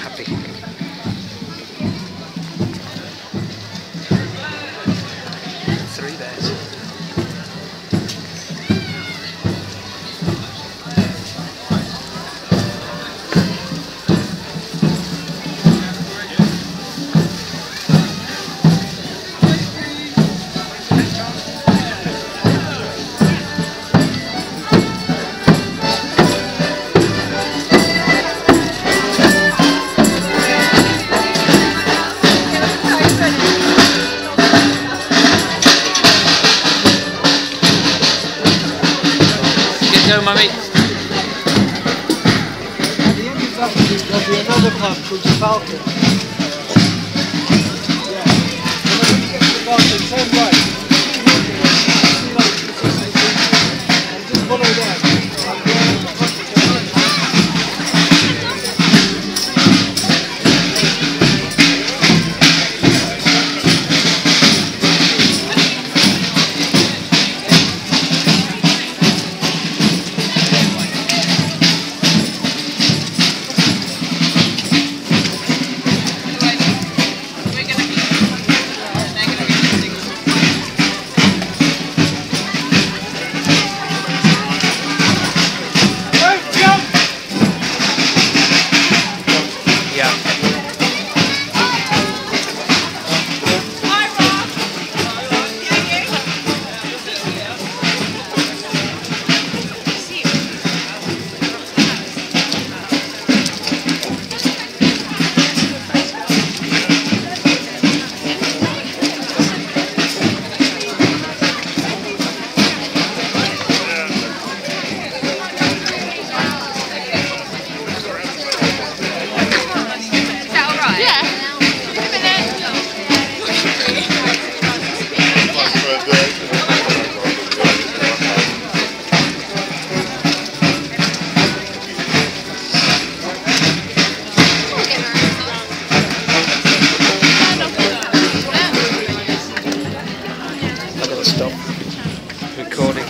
happy. Going, mummy. At the end of that there'll be another pub called the Falcon. Yeah. When you get to the Falcon, turn right. recording